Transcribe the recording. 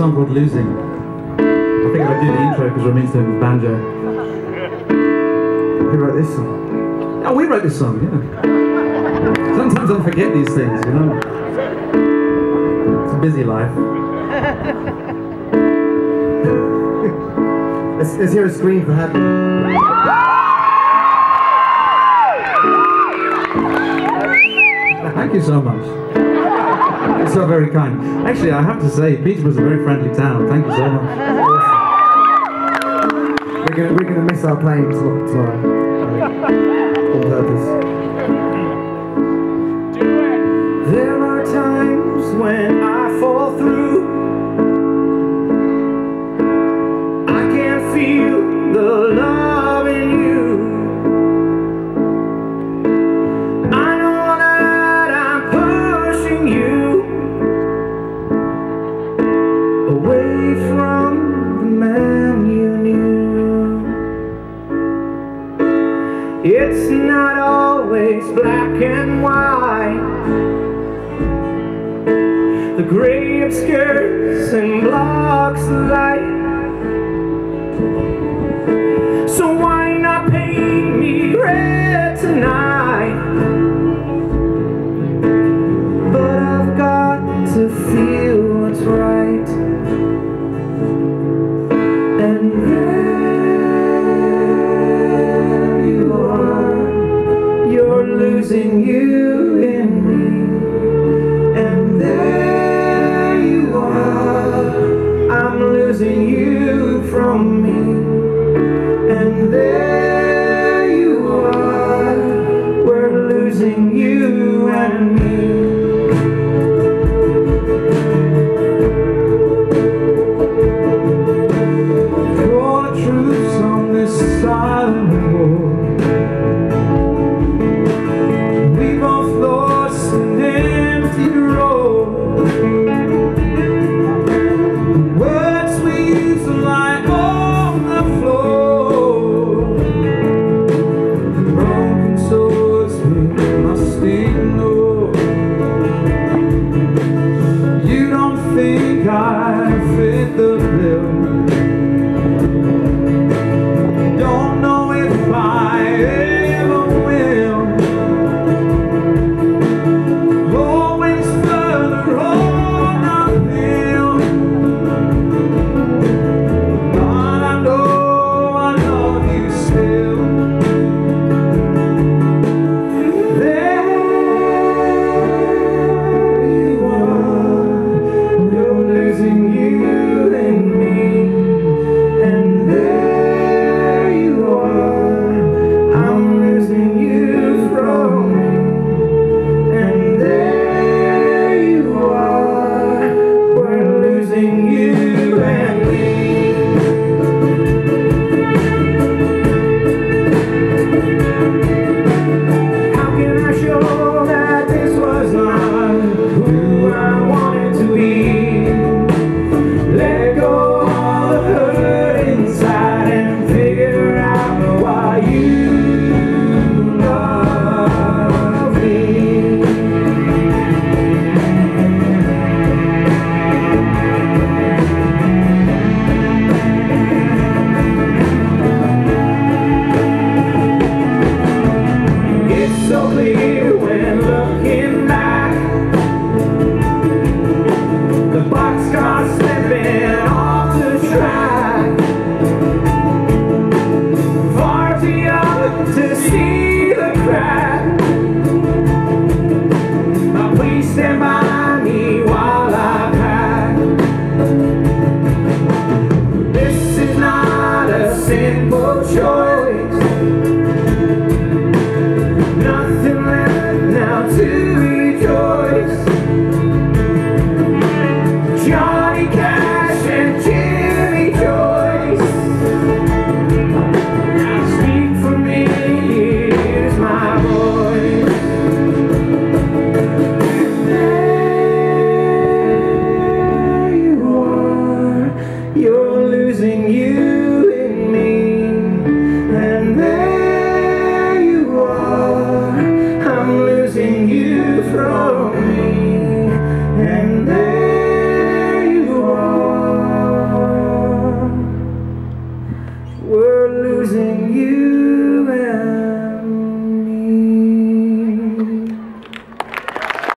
song called Losing. I think I do the intro because Ramin's doing the banjo. Who wrote this song? Oh, we wrote this song, yeah. Sometimes I forget these things, you know. It's a busy life. let's, hear a scream for happy. Thank you so much. You're so very kind. Actually, I have to say, Peterborough's a very friendly town. Thank you so much. We're going we're gonna miss our planes tomorrow. It's not always black and white. The gray obscures and is you in me. And there you are, I'm losing you from me. And there